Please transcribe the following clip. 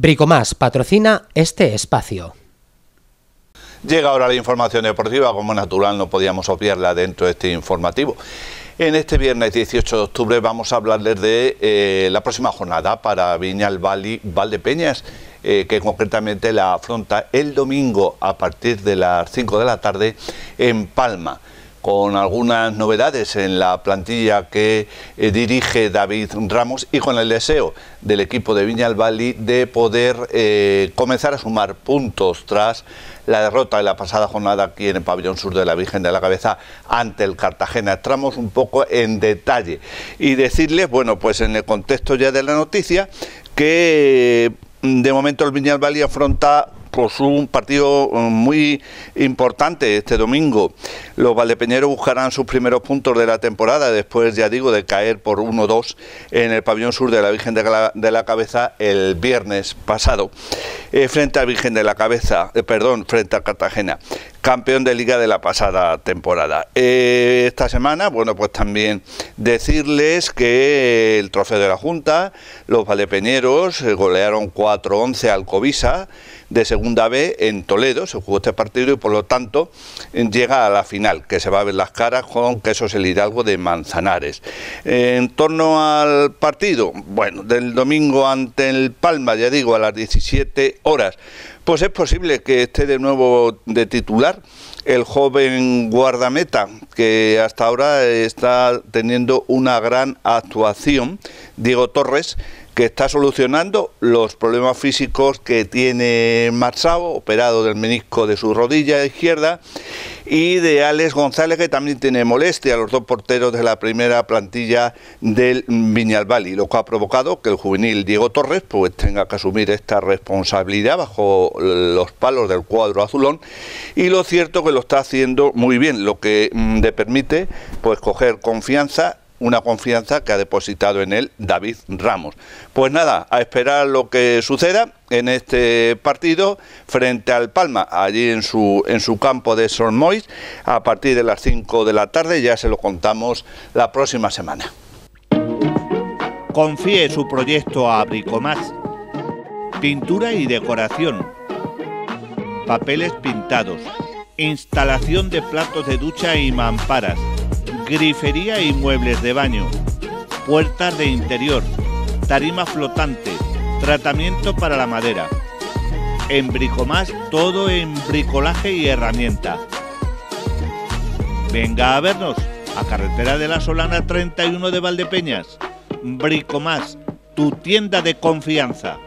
Bricomás patrocina este espacio. Llega ahora la información deportiva, como natural no podíamos obviarla dentro de este informativo. En este viernes 18 de octubre vamos a hablarles de eh, la próxima jornada para Viñal Valle Valdepeñas, eh, que concretamente la afronta el domingo a partir de las 5 de la tarde en Palma con algunas novedades en la plantilla que eh, dirige David Ramos y con el deseo del equipo de Viña Valle de poder eh, comenzar a sumar puntos tras la derrota de la pasada jornada aquí en el pabellón sur de la Virgen de la Cabeza ante el Cartagena. Entramos un poco en detalle y decirles, bueno, pues en el contexto ya de la noticia, que mm, de momento el Viñal Valle afronta pues un partido mm, muy importante este domingo. Los valdepeñeros buscarán sus primeros puntos de la temporada después, ya digo, de caer por 1-2 en el pabellón sur de la Virgen de la, Cabeza el viernes pasado, eh, frente al Virgen de la Cabeza, eh, perdón, frente a Cartagena campeón de liga de la pasada temporada. Eh, esta semana, bueno, pues también decirles que el trofeo de la Junta, los valdepeñeros golearon 4-11 al Covisa de Segunda B en Toledo, se jugó este partido y por lo tanto llega a la final, que se va a ver las caras con Quesos el Hidalgo de Manzanares. En torno al partido, bueno, del domingo ante el Palma, ya digo, a las 17 horas, pues es posible que esté de nuevo de titular el joven guardameta que hasta ahora está teniendo una gran actuación, Diego Torres, que está solucionando los problemas físicos que tiene Marsao, operado del menisco de su rodilla izquierda, y de Alex González, que también tiene molestia, los dos porteros de la primera plantilla del Viñalbali, lo que ha provocado que el juvenil Diego Torres pues tenga que asumir esta responsabilidad bajo los palos del cuadro azulón, y lo cierto que lo está haciendo muy bien, lo que mm, le permite pues coger confianza una confianza que ha depositado en él David Ramos. Pues nada, a esperar lo que suceda en este partido frente al Palma, allí en su, en su campo de Sormois, a partir de las 5 de la tarde, ya se lo contamos la próxima semana. Confíe su proyecto a Bricomás. Pintura y decoración. Papeles pintados. Instalación de platos de ducha y mamparas grifería y muebles de baño, puertas de interior, tarima flotante, tratamiento para la madera. En Bricomás todo en bricolaje y herramienta. Venga a vernos a carretera de la Solana 31 de Valdepeñas. Bricomás, tu tienda de confianza.